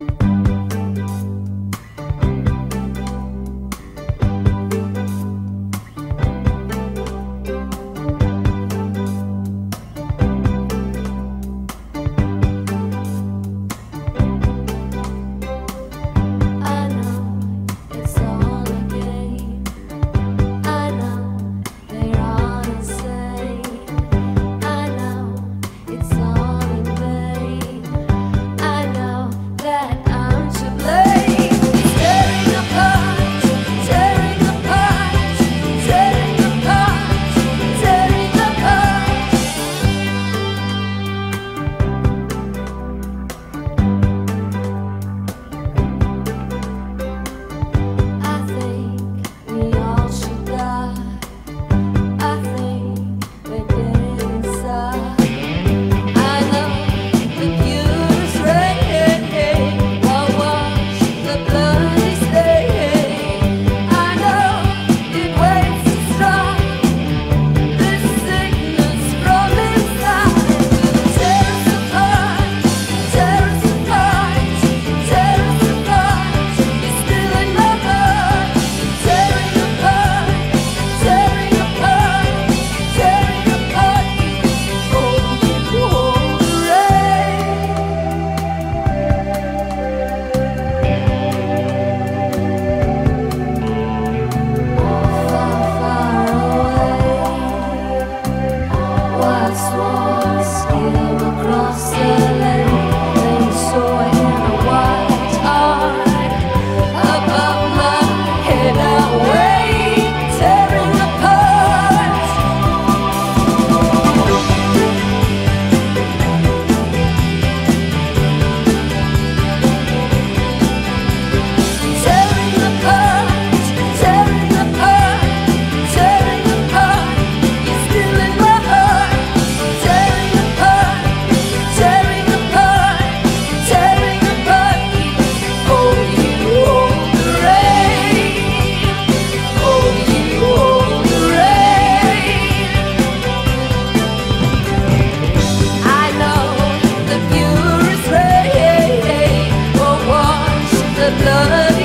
you gonna